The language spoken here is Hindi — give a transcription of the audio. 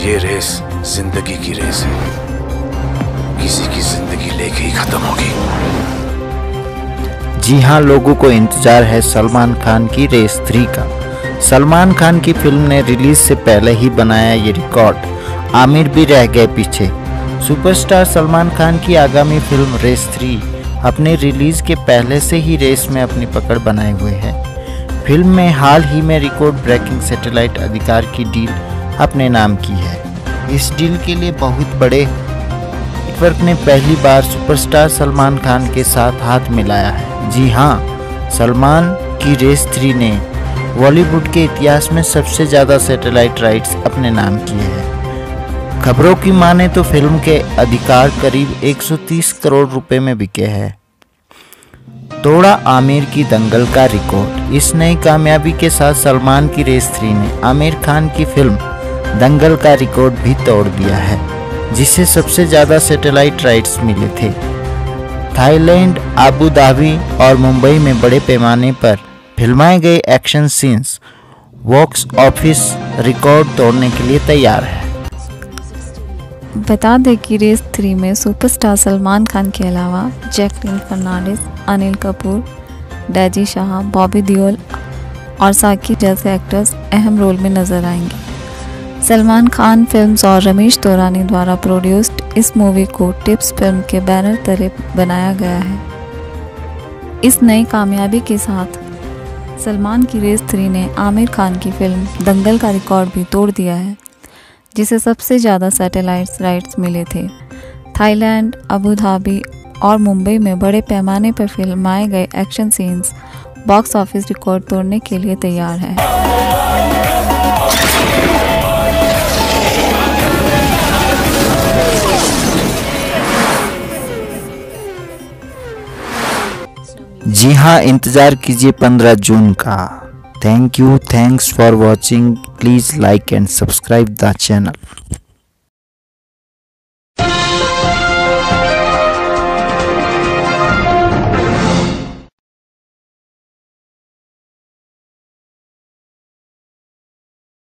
रेस ज़िंदगी की रेस है। किसी की ज़िंदगी लेके ही खत्म होगी। जी हाँ लोगों को इंतज़ार है सलमान खान की रेस थ्री का। सलमान खान की फ़िल्म ने रिलीज़ से पहले ही बनाया ये रिकॉर्ड। आमिर भी रह गए पीछे। सुपरस्टार सलमान खान की आगामी फ़िल्म रेस थ्री अपने रिलीज़ के पहले से ही रेस में अपनी पकड़ बनाए हुए है। फ़िल्म में हाल ही में रिकॉर्ड ब्रेकिंग सैटेलाइट अधिकार की डील अपने नाम की है। इस डील के लिए बहुत बड़े नेटवर्क ने पहली बार सुपरस्टार सलमान खान के साथ हाथ मिलाया है। जी हाँ सलमान की रेस थ्री ने बॉलीवुड के इतिहास में सबसे ज़्यादा सैटेलाइट राइट्स अपने नाम किए हैं। खबरों की माने तो फ़िल्म के अधिकार करीब 130 करोड़ रुपए में बिके हैं। तोड़ा आमिर की दंगल का रिकॉर्ड। इस नई कामयाबी के साथ सलमान की रेस थ्री ने आमिर खान की फ़िल्म दंगल का रिकॉर्ड भी तोड़ दिया है, जिसे सबसे ज़्यादा सैटेलाइट राइट्स मिले थे। थाईलैंड, आबू धाबी और मुंबई में बड़े पैमाने पर फिल्माए गए action scenes box office record तोड़ने के लिए तैयार है। बता दें कि रेस थ्री में सुपरस्टार सलमान खान के अलावा जैकलिन फर्नांडिस, अनिल कपूर, डैजी शाह, बॉबी दियोल और साकी जैसे एक्टर्स अहम रोल में नज़र आएँगे। सलमान खान फिल्म्स और रमेश तोरानी द्वारा प्रोड्यूस्ड इस मूवी को टिप्स फ़िल्म के बैनर तले बनाया गया है। इस नई कामयाबी के साथ सलमान की रेस थ्री ने आमिर खान की फ़िल्म दंगल का रिकॉर्ड भी तोड़ दिया है, जिसे सबसे ज़्यादा सैटेलाइट्स राइट्स मिले थे। थाईलैंड, अबू धाबी और मुंबई में बड़े पैमाने पर फिल्माए गए action scenes box office record तोड़ने के लिए तैयार है। जी हाँ इंतज़ार कीजिए 15 जून का। Thank you thanks for watching please like and subscribe the channel